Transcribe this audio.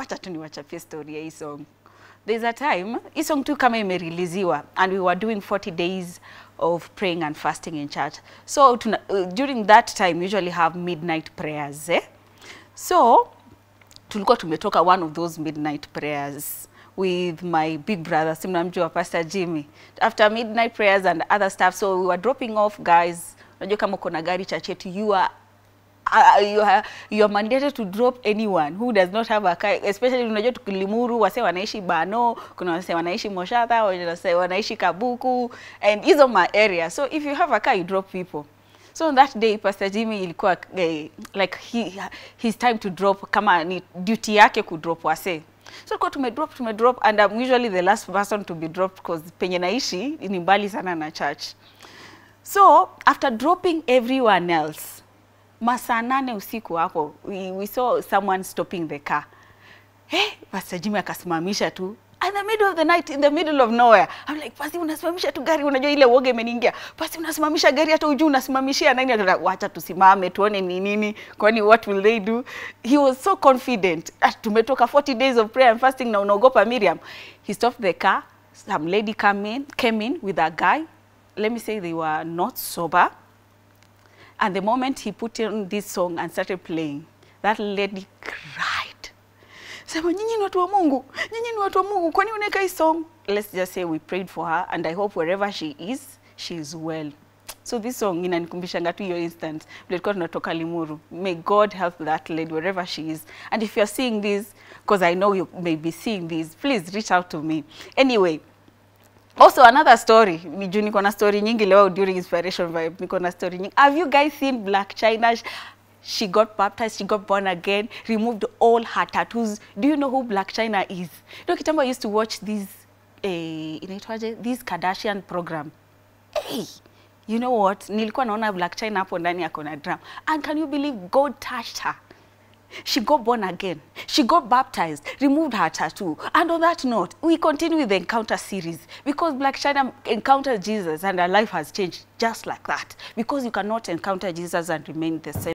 wacha tu niwachapie story ya hii song. There's a time hii song tu kama imeriliziwa and we were doing 40 days of praying and fasting in church. So tuna, uh, during that time usually have midnight prayers eh? So tulikuwa tumetoka one of those midnight prayers with my big brother simnamjua pastor Jimmy after midnight prayers and other stuff so we were dropping off guys unajua kama uko na gari chachetu you are uh, you are, you are mandated to drop anyone who does not have a car especially unajua tukilimuru wase wanaishi Bano kuna wase wanaishi Moshatha wase wanaishi Kabuku and hizo ma area so if you have a car you drop people So on that day Pastor Jimmy ilikuwa eh, like he, his time to drop kama ni duty yake kudrop wase. So kwa tumedrop tumedrop and I'm usually the last person to be dropped because penye naishi ni mbali sana na church. So after dropping everyone else, masaa nane usiku hapo we, we saw someone stopping the car. Hey, Pastor Jimmy akasimamisha tu. In the middle of the night in the middle of nowhere. I'm like pasi unasimamisha tu gari unajua ile uoga imeniingia. Pasi unasimamisha gari hata ujui unasimamishia nani. Ata- wacha tusimame tuone ni nini kwani what will they do? He was so confident. At, tumetoka 40 days of prayer and fasting na unaogopa Miriam. He stopped the car. Some lady came in came in with a guy. Let me say they were not sober and the moment he put in this song and started playing that lady cried sema nyinyi ni watu wa Mungu, nyinyi ni watu wa Mungu, kwani unaweka hii song? Let's just say we prayed for her and I hope wherever she is, she is well. So this song inanikumbishanga tu hiyo instant vile tulikuwa tunatoka Limuru. May God help that lady wherever she is. And if you're seeing this, because I know you may be seeing this, please reach out to me. Anyway, Also another story, juu niko na story nyingi leo during inspiration vibe, niko na story nyingi. Have you guys seen Black China? She got baptized, she got born again, removed all her tattoos. Do you know who Black China is? Know kitambo I used to watch this eh, inaitwaje? This Kardashian program. Hey, you know what? Nilikuwa naona Black China hapo ndani yako na drum. And can you believe God touched her? She got born again. She got baptized, removed her tattoo. And on that note, we continue with the encounter series because Black China encountered Jesus and her life has changed just like that. Because you cannot encounter Jesus and remain the same.